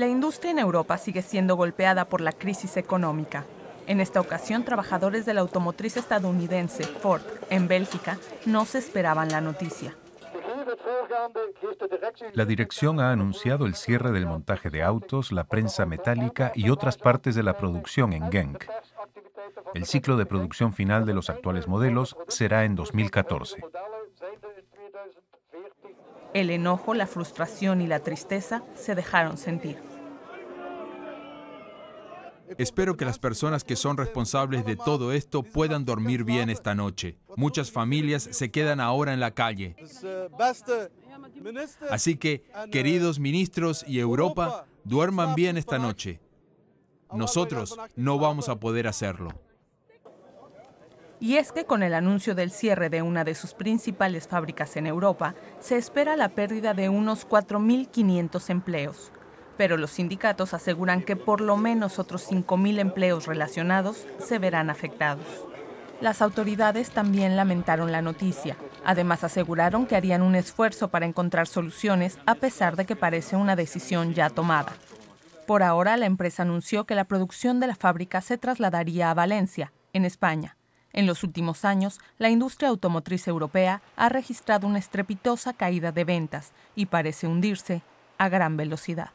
La industria en Europa sigue siendo golpeada por la crisis económica. En esta ocasión, trabajadores de la automotriz estadounidense Ford en Bélgica no se esperaban la noticia. La dirección ha anunciado el cierre del montaje de autos, la prensa metálica y otras partes de la producción en Genk. El ciclo de producción final de los actuales modelos será en 2014. El enojo, la frustración y la tristeza se dejaron sentir. Espero que las personas que son responsables de todo esto puedan dormir bien esta noche. Muchas familias se quedan ahora en la calle. Así que, queridos ministros y Europa, duerman bien esta noche. Nosotros no vamos a poder hacerlo. Y es que con el anuncio del cierre de una de sus principales fábricas en Europa, se espera la pérdida de unos 4.500 empleos. Pero los sindicatos aseguran que por lo menos otros 5.000 empleos relacionados se verán afectados. Las autoridades también lamentaron la noticia. Además aseguraron que harían un esfuerzo para encontrar soluciones a pesar de que parece una decisión ya tomada. Por ahora, la empresa anunció que la producción de la fábrica se trasladaría a Valencia, en España. En los últimos años, la industria automotriz europea ha registrado una estrepitosa caída de ventas y parece hundirse a gran velocidad.